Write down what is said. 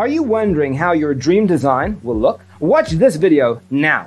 Are you wondering how your dream design will look? Watch this video now.